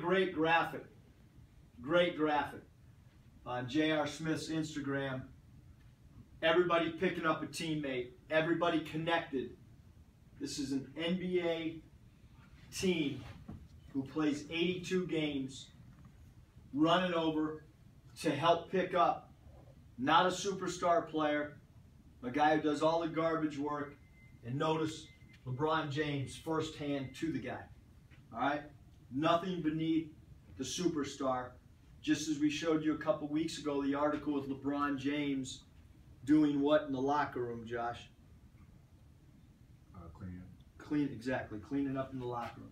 great graphic. Great graphic uh, on J.R. Smith's Instagram. Everybody picking up a teammate. Everybody connected. This is an NBA team who plays 82 games, running over to help pick up not a superstar player, a guy who does all the garbage work, and notice LeBron James firsthand to the guy. All right? Nothing beneath the superstar. Just as we showed you a couple weeks ago, the article with LeBron James doing what in the locker room, Josh? Uh, cleaning Clean, exactly, cleaning up in the locker room.